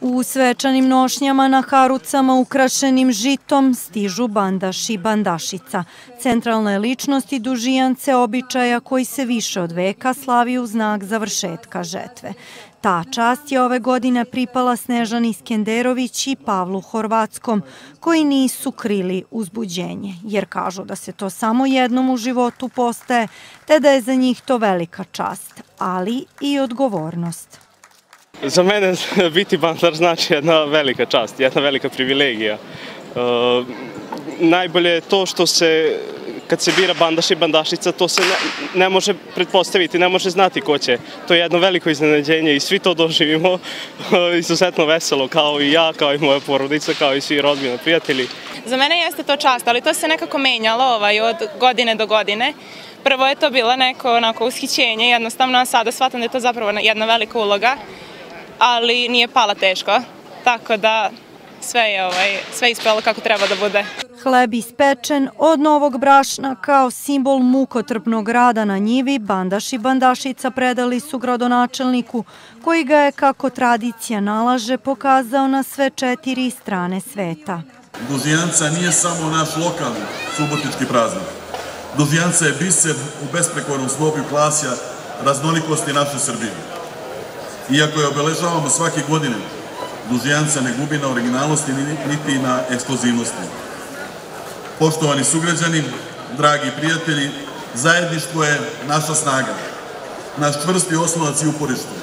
U svečanim nošnjama na harucama ukrašenim žitom stižu bandaš i bandašica, centralne ličnosti dužijance običaja koji se više od veka slavi u znak završetka žetve. Ta čast je ove godine pripala Snežani Skenderović i Pavlu Horvatskom, koji nisu krili uzbuđenje, jer kažu da se to samo jednom u životu postaje, te da je za njih to velika čast, ali i odgovornost. Za mene biti bandar znači jedna velika čast, jedna velika privilegija. E, najbolje je to što se, kad se bira bandaš i bandašica, to se ne, može pretpostaviti, ne može znati ko će. To je jedno veliko iznenađenje i svi to doživimo izuzetno veselo, kao i ja, kao i moja porodica, kao i svi rodbina, prijatelji. Za mene jeste to čast, ali to se nekako menjalo ovaj, od godine do godine. Prvo je to bilo neko onako ushićenje, jednostavno, a sada shvatam da je to zapravo jedna velika uloga ali nije pala teško. Tako da sve je ovaj, sve ispelo kako treba da bude. Hleb ispečen od novog brašna kao simbol mukotrpnog rada na njivi, bandaš i bandašica predali su gradonačelniku, koji ga je, kako tradicija nalaže, pokazao na sve četiri strane sveta. Duzijanca nije samo naš lokalni subotički praznik. Duzijanca je biser u besprekornom slobu klasja raznolikosti naše Srbije. Iako je obeležavamo svake godine, Dužijanca ne gubi na originalnosti niti na ekskluzivnosti. Poštovani sugrađani, dragi prijatelji, zajedništvo je naša snaga, naš čvrsti osnovac i uporište,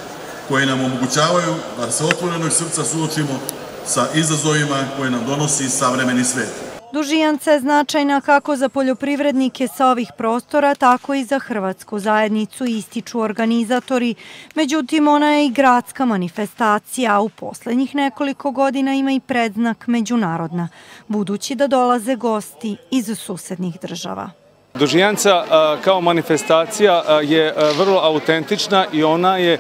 koji nam omogućavaju da se otvorenog srca suočimo sa izazovima koje nam donosi savremeni svet. Dužijanca je značajna kako za poljoprivrednike sa ovih prostora, tako i za Hrvatsku zajednicu, ističu organizatori. Međutim, ona je i gradska manifestacija, a u poslednjih nekoliko godina ima i predznak međunarodna, budući da dolaze gosti iz susednih država. Dužijanca kao manifestacija je vrlo autentična i ona je,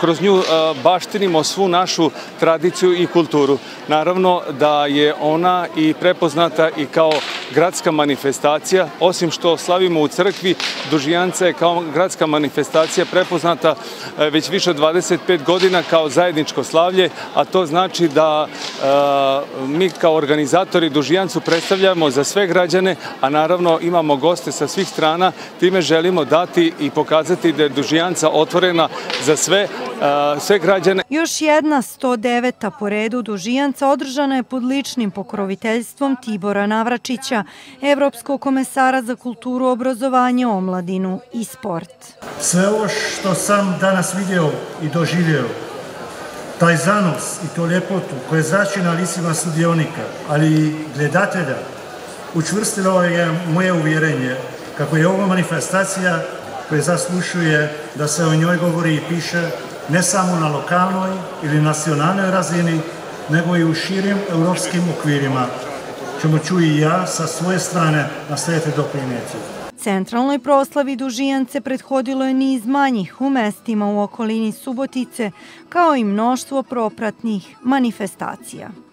kroz nju baštinimo svu našu tradiciju i kulturu. Naravno da je ona i prepoznata i kao gradska manifestacija, osim što slavimo u crkvi, Dužijanca je kao gradska manifestacija prepoznata već više od 25 godina kao zajedničko slavlje, a to znači da mi kao organizatori Dužijancu predstavljamo za sve građane, a naravno imamo imamo goste sa svih strana, time želimo dati i pokazati da je Dužijanca otvorena za sve, sve građane. Još jedna 109. po redu Dužijanca održana je pod ličnim pokroviteljstvom Tibora Navračića, Evropskog komesara za kulturu, obrazovanje, omladinu i sport. Sve ovo što sam danas vidio i doživio, taj zanos i to ljepotu koje zrači na licima sudionika, ali i gledatelja, učvrstilo je moje uvjerenje kako je ovo manifestacija koja zaslušuje da se o njoj govori i piše ne samo na lokalnoj ili nacionalnoj razini, nego i u širim evropskim okvirima, čemu ću i ja sa svoje strane nastaviti doprinijeti. Centralnoj proslavi Dužijance prethodilo je niz manjih u mestima u okolini Subotice, kao i mnoštvo propratnih manifestacija.